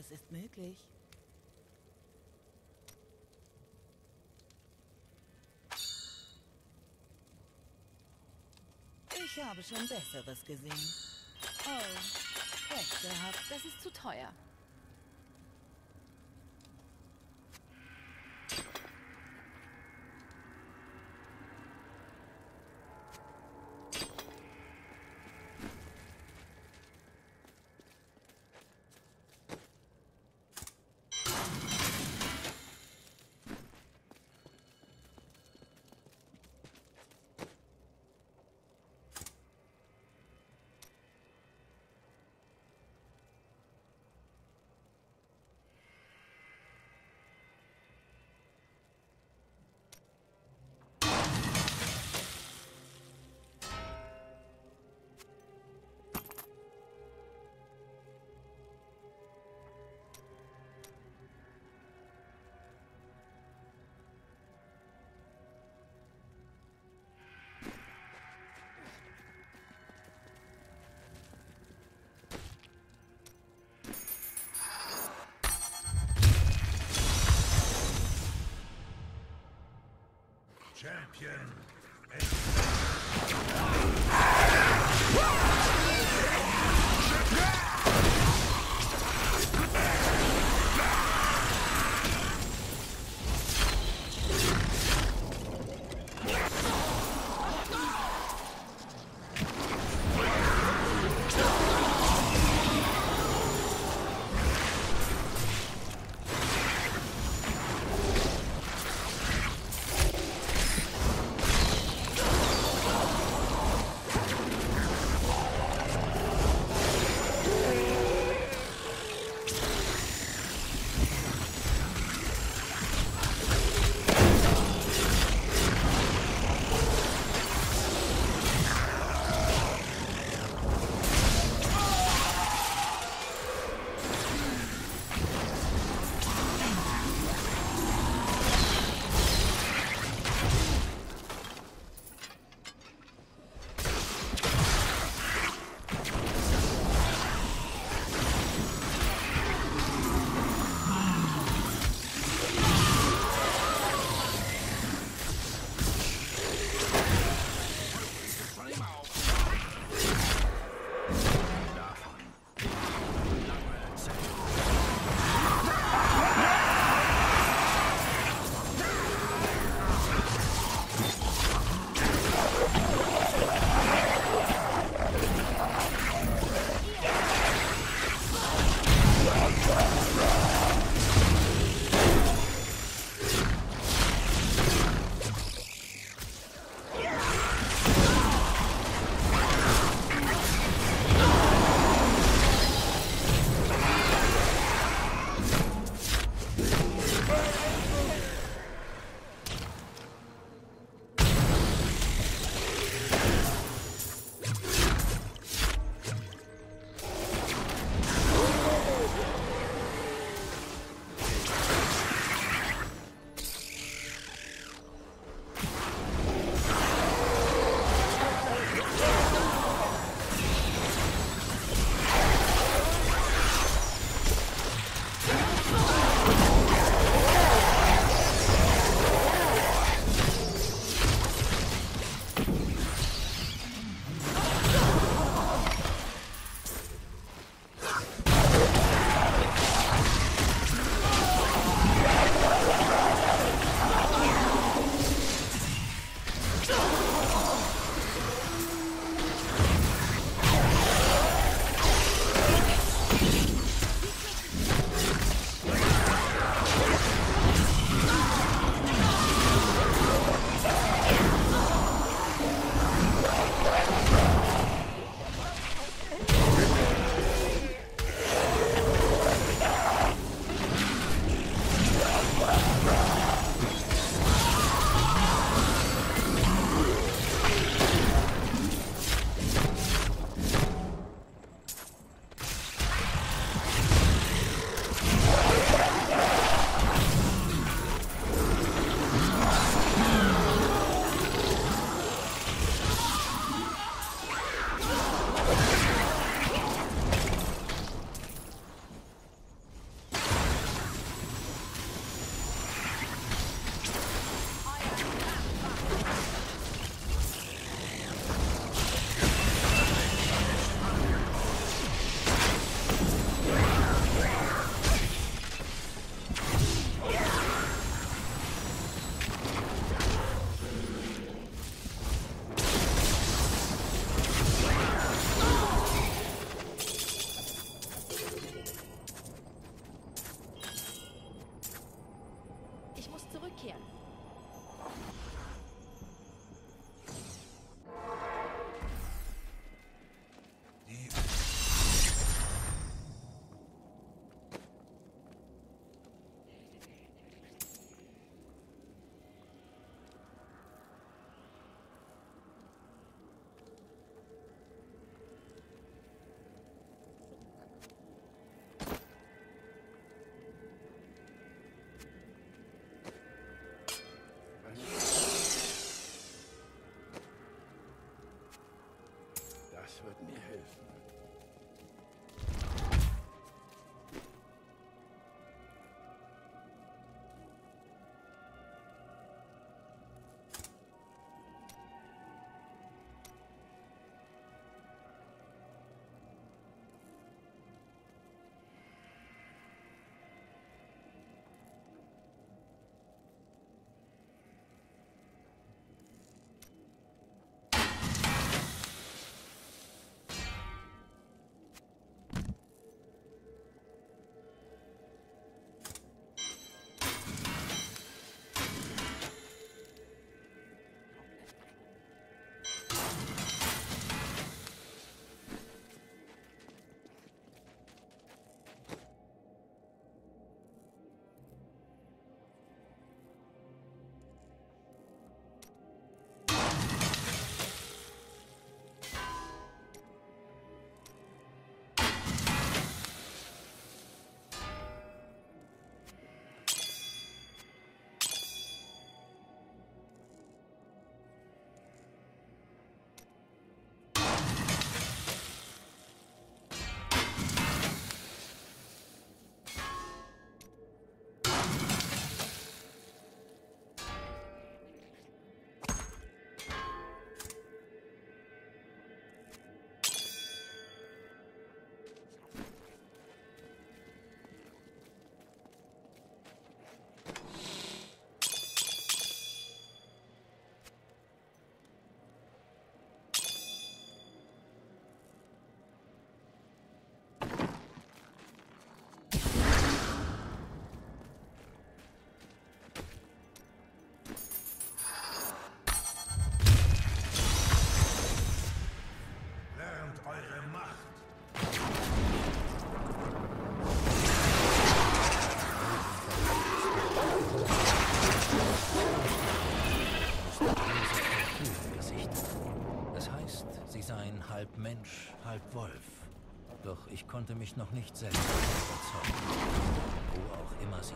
Alles ist möglich. Ich habe schon Besseres gesehen. Oh, recht gehabt. Das ist zu teuer. Champion. Noch nicht selbst überzeugen. Wo auch immer sie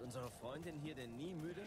Wird unsere Freundin hier denn nie müde?